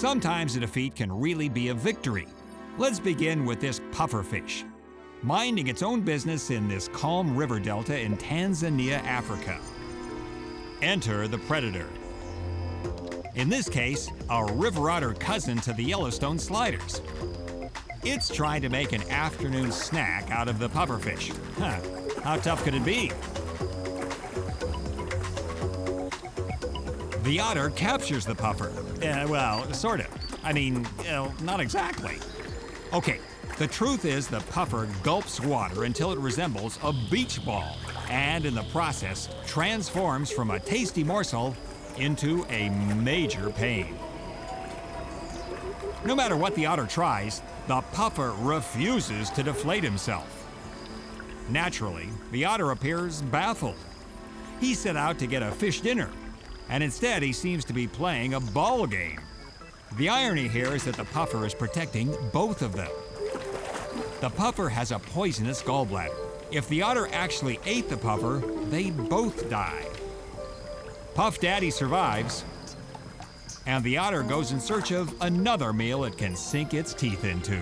Sometimes a defeat can really be a victory. Let's begin with this pufferfish, minding its own business in this calm river delta in Tanzania, Africa. Enter the predator. In this case, a river otter cousin to the Yellowstone sliders. It's trying to make an afternoon snack out of the pufferfish. Huh, how tough could it be? The otter captures the puffer. Uh, well, sort of. I mean, uh, not exactly. Okay, the truth is the puffer gulps water until it resembles a beach ball, and in the process transforms from a tasty morsel into a major pain. No matter what the otter tries, the puffer refuses to deflate himself. Naturally, the otter appears baffled. He set out to get a fish dinner, and instead he seems to be playing a ball game. The irony here is that the puffer is protecting both of them. The puffer has a poisonous gallbladder. If the otter actually ate the puffer, they both die. Puff Daddy survives, and the otter goes in search of another meal it can sink its teeth into.